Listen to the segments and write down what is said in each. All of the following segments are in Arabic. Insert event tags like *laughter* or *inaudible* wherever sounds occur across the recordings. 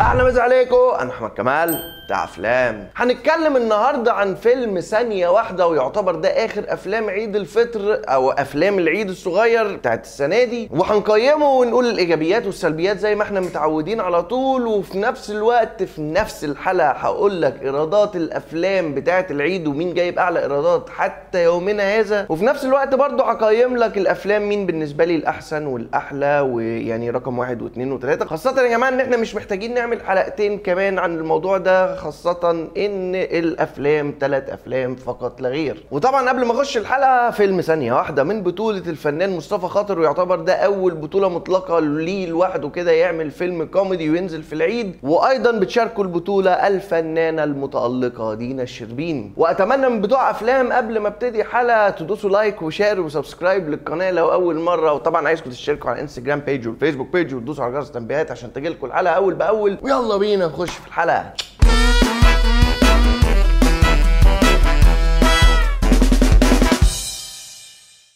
أهلا مسا عليكم أنا احمد كمال. بتاع أفلام. هنتكلم النهارده عن فيلم ثانية واحدة ويعتبر ده آخر أفلام عيد الفطر أو أفلام العيد الصغير بتاعت السنة دي. وهنقيمه ونقول الإيجابيات والسلبيات زي ما إحنا متعودين على طول. وفي نفس الوقت في نفس الحلقة هقول لك إيرادات الأفلام بتاعت العيد ومين جايب أعلى إيرادات حتى يومنا هذا. وفي نفس الوقت برضه هقيم لك الأفلام مين بالنسبة لي الأحسن والأحلى ويعني رقم واحد واثنين وثلاثه خاصة يا جماعة إن إحنا مش محتاجين نعمل حلقتين كمان عن الموضوع ده. خاصة إن الأفلام ثلاث أفلام فقط لا غير. وطبعا قبل ما أخش الحلقة فيلم ثانية واحدة من بطولة الفنان مصطفى خاطر ويعتبر ده أول بطولة مطلقة ليه لوحده كده يعمل فيلم كوميدي وينزل في العيد. وأيضا بتشاركوا البطولة الفنانة المتألقة دينا الشربيني وأتمنى من بتوع أفلام قبل ما أبتدي حلقة تدوسوا like و share و subscribe للقناة لو أول مرة. وطبعا عايزكم تشتركوا على الانستجرام page والفيسبوك page وتدوسوا على جرس التنبيهات عشان تجيلكم الحلقة أول بأول. ويلا بينا نخش في الحلقة.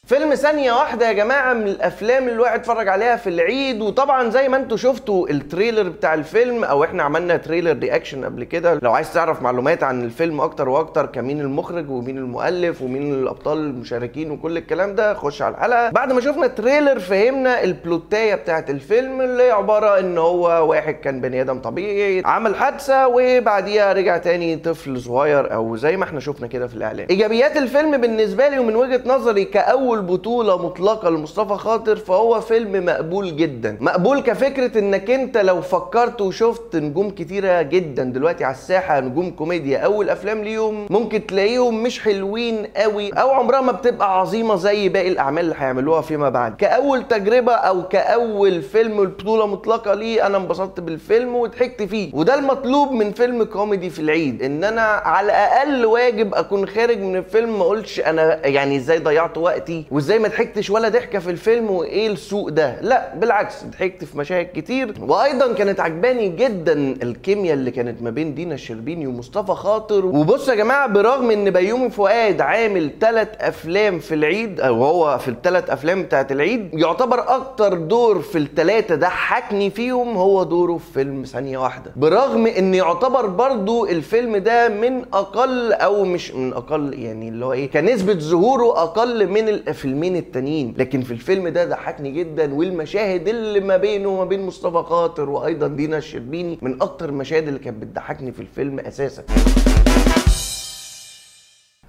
فيلم ثانية واحدة يا جماعة من الأفلام اللي الواحد اتفرج عليها في العيد وطبعا زي ما أنتوا شفتوا ال trailer بتاع الفيلم أو إحنا عملنا trailer reaction قبل كده. لو عايز تعرف معلومات عن الفيلم أكتر وأكتر كمين المخرج ومين المؤلف ومين الأبطال المشاركين وكل الكلام ده خش على الحلقة. بعد ما شفنا ال trailer فهمنا ال plot اية بتاعت الفيلم اللي هي عبارة إن هو واحد كان بني آدم طبيعي عمل حادثة وبعديها رجع تاني طفل صغير أو زي ما إحنا شفنا كده في الإعلان. إيجابيات الفيلم بالنسبة لي ومن وجهة نظري كأول اول بطوله مطلقه لمصطفى خاطر فهو فيلم مقبول جدا. مقبول كفكرة إنك أنت لو فكرت وشفت نجوم كتيرة جدا. دلوقتي على الساحة نجوم كوميديا. أول أفلام ليهم ممكن تلاقيهم مش حلوين قوي أو عمرها ما بتبقى عظيمة زي باقي الأعمال اللي هيعملوها فيما بعد. كأول تجربة أو كأول فيلم البطوله مطلقة ليه أنا انبسطت بالفيلم وضحكت فيه. وده المطلوب من فيلم كوميدي في العيد إن أنا على الأقل واجب أكون خارج من الفيلم ما أقولش أنا يعني إزاي ضيعت وقتي وازاي ما ضحكتش ولا ضحكة في الفيلم وإيه السوق ده؟ لا بالعكس ضحكت في مشاهد كتير. وأيضا كانت عجباني جدا الكيمياء اللي كانت ما بين دينا الشربيني ومصطفى خاطر. وبصوا يا جماعة برغم إن بيومي فؤاد عامل ثلاث أفلام في العيد أو هو في الثلاث أفلام بتاعت العيد يعتبر أكتر دور في الثلاثه ضحكني فيهم هو دوره في فيلم ثانية واحدة. برغم إن يعتبر برضو الفيلم ده من أقل أو مش من أقل يعني اللي هو إيه كنسبة ظهوره أقل من الفيلمين التانيين. لكن في الفيلم ده ضحكني جدا والمشاهد اللي ما بينه وما بين مصطفى خاطر وأيضا دينا الشربيني من أكتر المشاهد اللي كانت بتضحكني في الفيلم أساسا.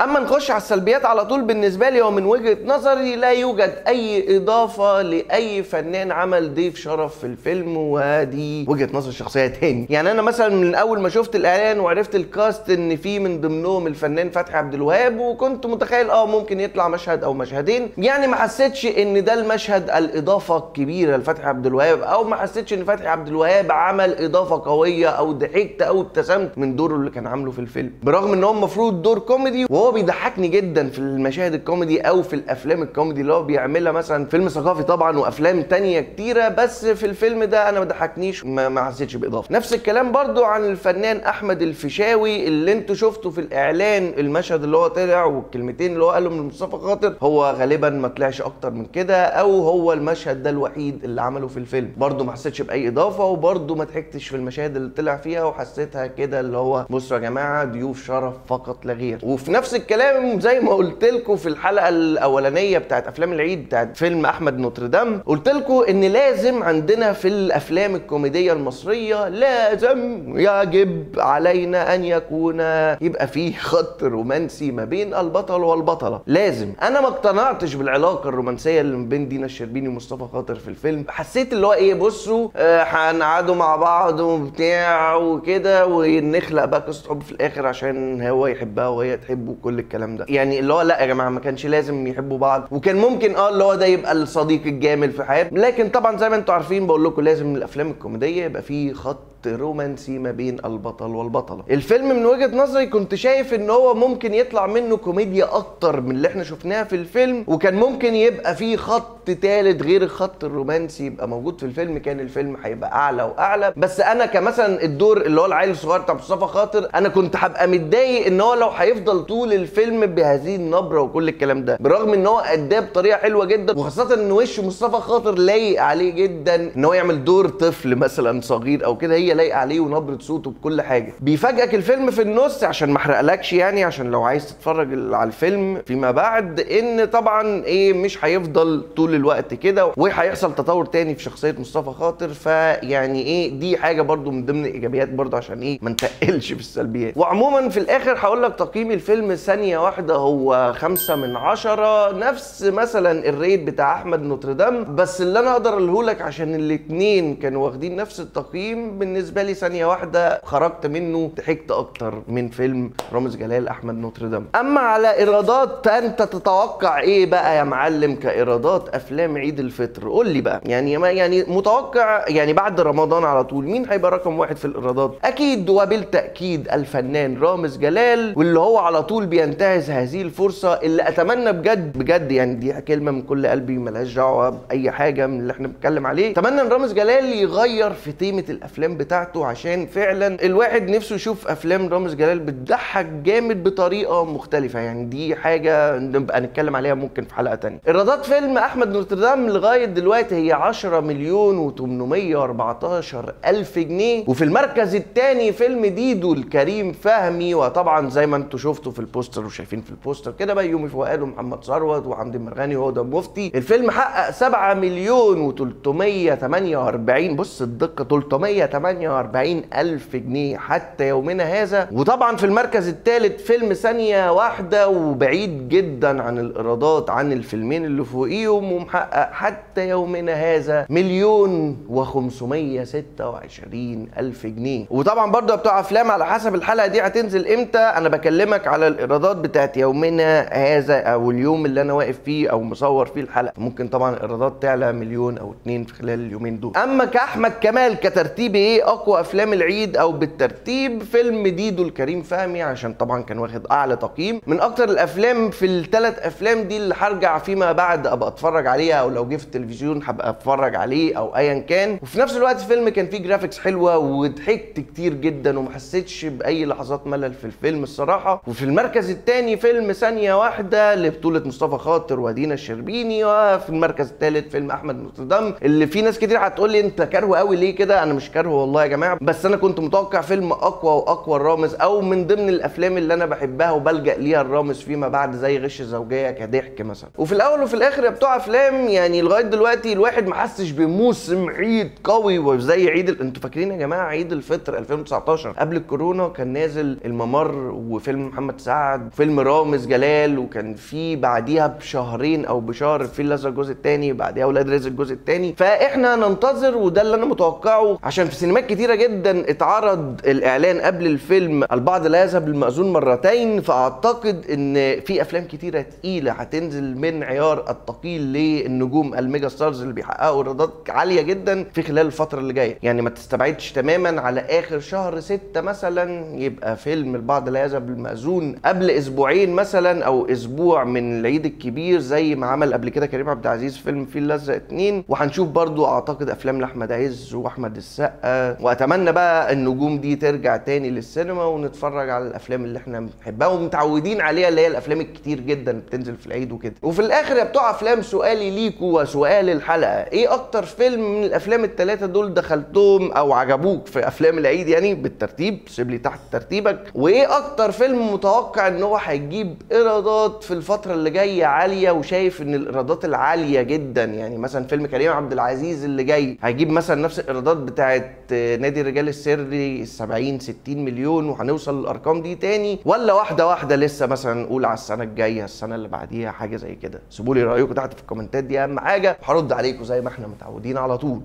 أما نخش على السلبيات على طول بالنسبة لي ومن وجهة نظري لا يوجد أي إضافة لأي فنان عمل ضيف شرف في الفيلم ودي وجهة نظر شخصية تاني. يعني أنا مثلا من أول ما شفت الإعلان وعرفت ال cast إن في من ضمنهم الفنان فتحي عبد الوهاب وكنت متخيل آه ممكن يطلع مشهد أو مشهدين. يعني ما حسيتش إن ده المشهد الإضافة الكبيرة لفتحي عبد الوهاب أو ما حسيتش إن فتحي عبد الوهاب عمل إضافة قوية أو ضحكت أو ابتسمت من دوره اللي كان عامله في الفيلم. برغم إن هو المفروض دور كوميدي وهو بيضحكني جدا في المشاهد الكوميدي أو في الأفلام الكوميدي اللي هو بيعملها مثلا فيلم ثقافي طبعا وأفلام تانية كتيرة بس في الفيلم ده أنا ما ضحكنيش ما, ما حسيتش بإضافة. نفس الكلام برضو عن الفنان أحمد الفيشاوي اللي أنتوا شفتوا في الإعلان المشهد اللي هو طلع والكلمتين اللي هو قالهم لمصطفى خاطر هو غالبا ما طلعش أكتر من كده أو هو المشهد ده الوحيد اللي عمله في الفيلم. برضو ما حسيتش بأي إضافة وبرضو ما ضحكتش في المشاهد اللي طلع فيها وحسيتها كده اللي هو بصوا يا جماعة ضيوف شرف فقط لا غير. وفي نفس الكلام زي ما قلت لكم في الحلقة الأولانية بتاعت أفلام العيد بتاعت فيلم أحمد نوتردام قلت لكم إن لازم عندنا في الأفلام الكوميدية المصرية لازم يجب علينا أن يكون يبقى في خط رومانسي ما بين البطل والبطلة. لازم. أنا ما اقتنعتش بالعلاقة الرومانسية اللي بين دينا الشربيني ومصطفى خاطر في الفيلم. حسيت اللي هو إيه بصوا آه، هنقعدوا مع بعض وبتاع وكده ونخلق بقى قصة حب في الآخر عشان هو يحبها وهي تحبه وكل الكلام ده. يعني اللي هو لا يا جماعة ما كانش لازم يحبوا بعض. وكان ممكن آه اللي هو ده يبقى الصديق الجامل في حياتهم. لكن طبعا زي ما أنتم عارفين بقول لكم لازم الأفلام الكوميدية يبقى فيه خط رومانسي ما بين البطل والبطلة. الفيلم من وجهة نظري كنت شايف إن هو ممكن يطلع منه كوميديا أكتر من اللي إحنا شفناها في الفيلم وكان ممكن يبقى فيه خط تالت غير الخط الرومانسي يبقى موجود في الفيلم. كان الفيلم هيبقى أعلى وأعلى. بس أنا كمثلا الدور اللي هو العيل الصغير بتاع مصطفى خاطر أنا كنت هبقى متضايق إن هو لو هيفضل طول الفيلم بهذه النبرة وكل الكلام ده برغم إن هو أداة بطريقة حلوة جدا وخاصه إن وش مصطفى خاطر لايق عليه جدا إن هو يعمل دور طفل مثلا صغير أو كده هي لايقة عليه ونبرة صوته بكل حاجة. بيفاجئك الفيلم في النص عشان ما أحرقلكش يعني عشان لو عايز تتفرج على الفيلم فيما بعد إن طبعا إيه مش هيفضل طول الوقت كده وهيحصل تطور تاني في شخصية مصطفى خاطر فيعني إيه دي حاجة برضو من ضمن الإيجابيات برضو عشان إيه ما نتقلش في السلبيات. وعموما في الآخر هقول لك تقييم الفيلم ثانية واحدة هو خمسة من عشرة. نفس مثلا ال rate بتاع أحمد نوتردام بس اللي أنا أقدر أقوله لك عشان الاتنين كانوا واخدين نفس التقييم بالنسبة لي ثانية واحدة خرجت منه ضحكت أكتر من فيلم رامز جلال أحمد نوتردام. أما على الإيرادات انت تتوقع إيه بقى يا معلم كإيرادات أفلام عيد الفطر؟ قول لي بقى. يعني يعني متوقع يعني بعد رمضان على طول مين هيبقى رقم واحد في الإيرادات؟ أكيد وبالتأكيد الفنان رامز جلال واللي هو على طول بينتهز هذه الفرصة اللي أتمنى بجد بجد يعني دي كلمة من كل قلبي ملهاش دعوة بأي حاجة من اللي إحنا بنتكلم عليه. أتمنى إن رامز جلال يغير في تيمة الأفلام بتاعته عشان فعلا الواحد نفسه يشوف أفلام رامز جلال بتضحك جامد بطريقة مختلفة. يعني دي حاجة نبقى نتكلم عليها ممكن في حلقة تانية. إيرادات فيلم أحمد نوتردام لغاية دلوقتي هي 10 مليون و814 ألف جنيه. وفي المركز الثاني فيلم ديدو الكريم فهمي وطبعا زي ما أنتم شفتوا في البوستر وشايفين في البوستر كده بقى يومي فؤاد ومحمد ثروت وحمدي مرغني وهدى مفتي. الفيلم حقق 7 مليون و348 بص الدقة 348 ألف جنيه حتى يومنا هذا. وطبعا في المركز الثالث فيلم ثانية واحدة وبعيد جدا عن الإيرادات عن الفيلمين اللي فوقيهم ومحقق حتى يومنا هذا مليون و526 ألف جنيه. وطبعا برضه بتوع أفلام على حسب الحلقة دي هتنزل إمتى أنا بكلمك على الإيرادات بتاعت يومنا هذا أو اليوم اللي أنا واقف فيه أو مصور فيه الحلقة. ممكن طبعا الإيرادات تعلى مليون أو اتنين في خلال اليومين دول. أما كأحمد كمال كترتيب إيه أقوى أفلام العيد أو بالترتيب فيلم ديدو لكريم فهمي عشان طبعا كان واخد أعلى تقييم. من أكتر الأفلام في الثلاث أفلام دي اللي هرجع فيما بعد أبقى أتفرج عليها أو لو جه في التلفزيون هبقى أتفرج عليه أو ايا كان. وفي نفس الوقت الفيلم كان فيه graphics حلوة وضحكت كتير جدا وما حسيتش بأي لحظات ملل في الفيلم الصراحة. وفي المركز الثاني فيلم ثانية واحدة لبطولة مصطفى خاطر ودينا الشربيني وفي المركز الثالث فيلم أحمد نوتردام اللي في ناس كتير هتقول لي أنت كارهه قوي ليه كده؟ أنا مش كارهه والله يا جماعة. بس أنا كنت متوقع فيلم أقوى وأقوى لرامز أو من ضمن الأفلام اللي أنا بحبها وبلجأ ليها لرامز فيما بعد زي غش الزوجية كضحك مثلا. وفي الأول وفي الآخر يا بتوع أفلام يعني لغاية دلوقتي الواحد ما حسش بموسم عيد قوي وزي عيد ال... أنتوا فاكرين يا جماعة عيد الفطر 2019 قبل الكورونا كان نازل الممر وفيلم محمد سعد وفيلم رامز جلال وكان في بعديها بشهرين أو بشهر الفيل الازرق الجزء الثاني بعديها أولاد رزق الجزء الثاني فإحنا ننتظر وده اللي أنا متوقعه عشان في سينمات كتيرة جدا اتعرض الإعلان قبل الفيلم البعض لا يذهب للمأذون مرتين. فأعتقد إن في أفلام كتيرة تقيلة هتنزل من عيار الثقيل للنجوم. ال mega stars اللي بيحققوا إيرادات عالية جدا في خلال الفترة اللي جاية. يعني ما تستبعدش تماما على آخر شهر ستة مثلا يبقى فيلم البعض لا يذهب للمأذون قبل أسبوعين مثلا أو أسبوع من العيد الكبير زي ما عمل قبل كده كريم عبد العزيز فيلم الفيل الازرق اتنين. وهنشوف برضو أعتقد أفلام لأحمد عز وأحمد السقا. وأتمنى بقى النجوم دي ترجع تاني للسينما ونتفرج على الأفلام اللي إحنا بنحبها ومتعودين عليها اللي هي الأفلام الكتير جدا بتنزل في العيد وكده. وفي الآخر يا بتوع أفلام سؤالي ليكوا وسؤال الحلقة إيه أكتر فيلم من الأفلام الثلاثه دول دخلتهم أو عجبوك في أفلام العيد يعني بالترتيب؟ سيب لي تحت ترتيبك. وإيه أكتر فيلم متوقع إن هو هيجيب إيرادات في الفترة اللي جاية عالية وشايف إن الإيرادات العالية جدا. يعني مثلا فيلم كريم عبد العزيز اللي جاي هيجيب مثلا نفس الإيرادات بتاعت نادي الرجال السري 70 60 مليون وهنوصل للارقام دي تاني. ولا واحدة واحدة لسه مثلا نقول على السنة الجاية السنة اللي بعديها حاجة زي كده. سيبوا لي رأيكم تحت في الكومنتات دي. أهم حاجة وهرد عليكم زي ما إحنا متعودين على طول.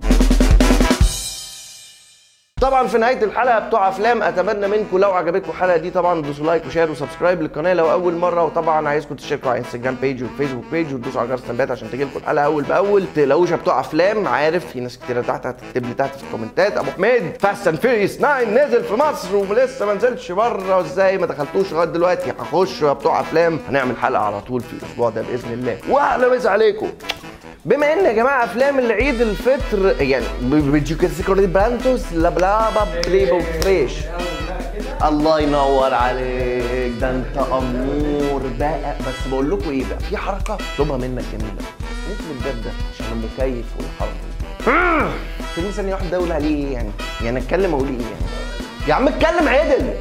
طبعا في نهاية الحلقة بتوع أفلام أتمنى منكم لو عجبتكم الحلقة دي طبعا تدوسوا like و share و subscribe للقناة لو أول مرة. وطبعا عايزكم تشتركوا على انستجرام page والفيسبوك page وتدوسوا على جرس التنبيهات عشان تجيلكم الحلقة أول بأول. تقلقوش بتوع أفلام عارف في ناس كتيره تحت هتكتب لي تحت في الكومنتات. أبو حميد Fast and Furious 9 نزل في مصر ولسه ما نزلش بره. وإزاي؟ ما دخلتوش لغاية دلوقتي. هخش يا بتوع أفلام. هنعمل حلقة على طول في الأسبوع ده بإذن الله. واحلى مسا عليكم. بما ان يا جماعة افلام العيد الفطر يعني كده برانتوس لا بلا بليبو فريش الله ينور عليك ده انت امور بقى بس بقول لكم إيه بقى في حركه اطلبها منك جميله نزل الباب ده عشان المكيف والحركه فيلم ثانية واحدة أقول عليه إيه يعني يعني اتكلم أقول إيه يعني يا عم اتكلم عدل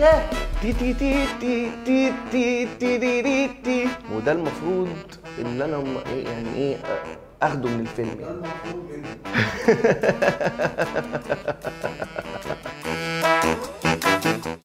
إيه تي تي تي تي تي تي تي تي تي تي وده المفروض اللي أنا يعني إيه أخده من الفيلم يعني. *laughs*